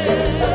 to the